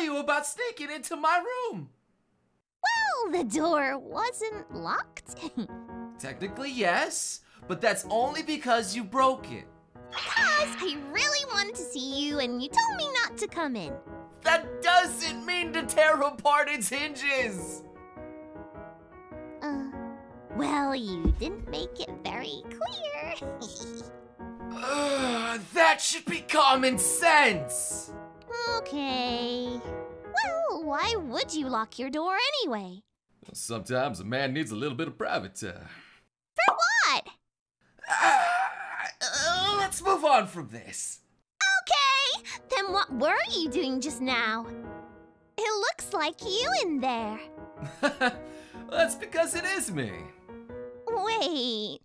tell you about sneaking into my room? Well, the door wasn't locked. Technically, yes, but that's only because you broke it. Because I really wanted to see you and you told me not to come in. That doesn't mean to tear apart its hinges! Uh, well, you didn't make it very clear. Ugh, that should be common sense! okay. Why would you lock your door anyway? Sometimes a man needs a little bit of private time. For what? Uh, let's move on from this. Okay, then what were you doing just now? It looks like you in there. That's because it is me. Wait,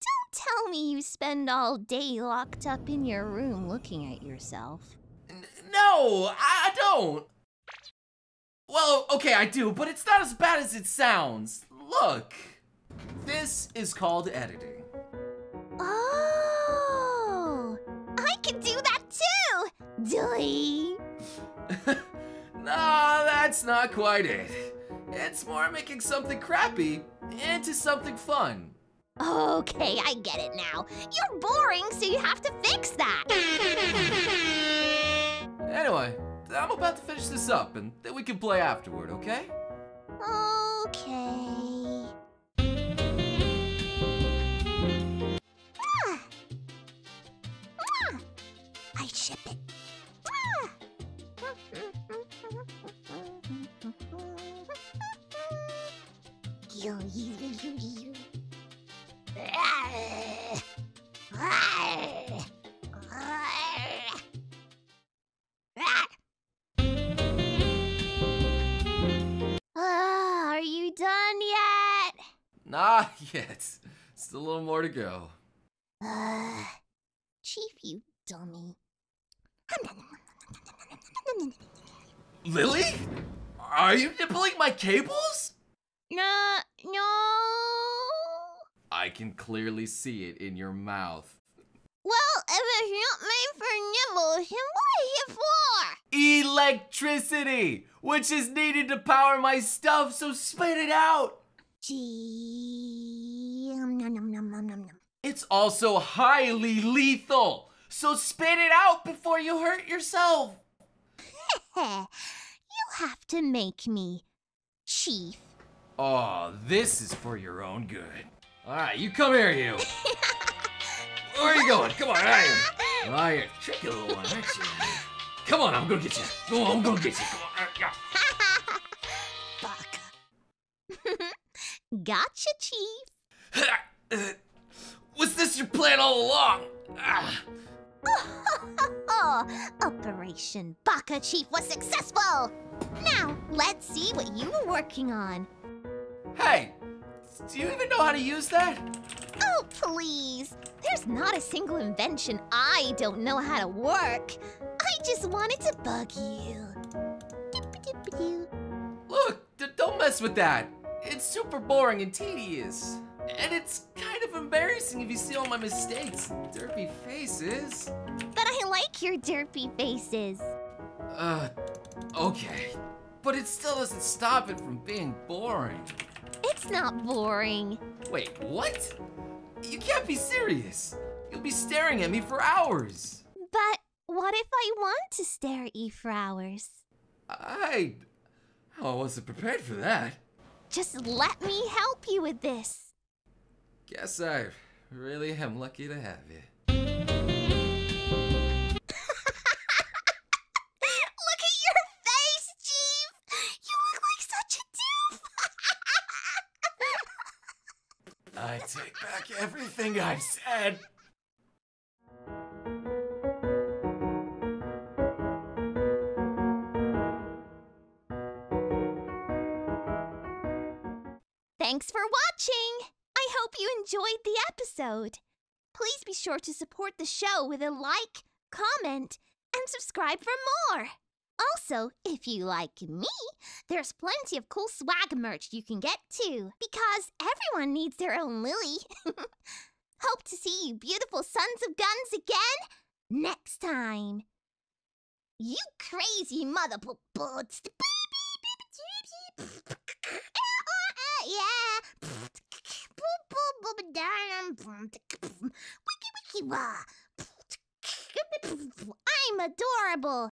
don't tell me you spend all day locked up in your room looking at yourself. N- no, I don't. Well, okay, I do, but it's not as bad as it sounds. Look, this is called editing. Oh, I can do that too. Doy. no, that's not quite it. It's more making something crappy into something fun. Okay, I get it now. You're boring, so you have to fix about to finish this up and then we can play afterward, okay? Okay. Mwah. Mwah. I ship it. Ah, Not yet. Still a little more to go. Uh, Chief, you dummy. Lily? Are you nibbling my cables? No, no. I can clearly see it in your mouth. Well, if it's not made for nibbles, then what is it for? Electricity, which is needed to power my stuff, so spit it out. Um, nom nom nom nom nom nom. It's also highly lethal, so spit it out before you hurt yourself. You have to make me chief. Oh, this is for your own good. All right, you come here, you. Where are you going? Come on, out here. Oh, you're a tricky little one, aren't you? Come on, I'm gonna get you. Go on, I'm gonna get you. Come on, uh, gotcha, chief. Was this your plan all along? Ah. Operation Baka Chief was successful! Now, let's see what you were working on. Hey, do you even know how to use that? Oh, please! There's not a single invention I don't know how to work. I just wanted to bug you. Look, don't mess with that. It's super boring and tedious. And it's kind of embarrassing if you see all my mistakes derpy faces. But I like your derpy faces. Uh, okay. But it still doesn't stop it from being boring. It's not boring. Wait, what? You can't be serious. You'll be staring at me for hours. But what if I want to stare at you for hours? I. Oh, I wasn't prepared for that. Just let me help you with this. Guess I really am lucky to have you. Look at your face, Chief! You look like such a doof! I take back everything I've said. Thanks for watching! I hope you enjoyed the episode. Please be sure to support the show with a like, comment, and subscribe for more. Also, if you like me, there's plenty of cool swag merch you can get too, because everyone needs their own Lily. Hope to see you beautiful sons of guns again next time. You crazy mother. I'm adorable.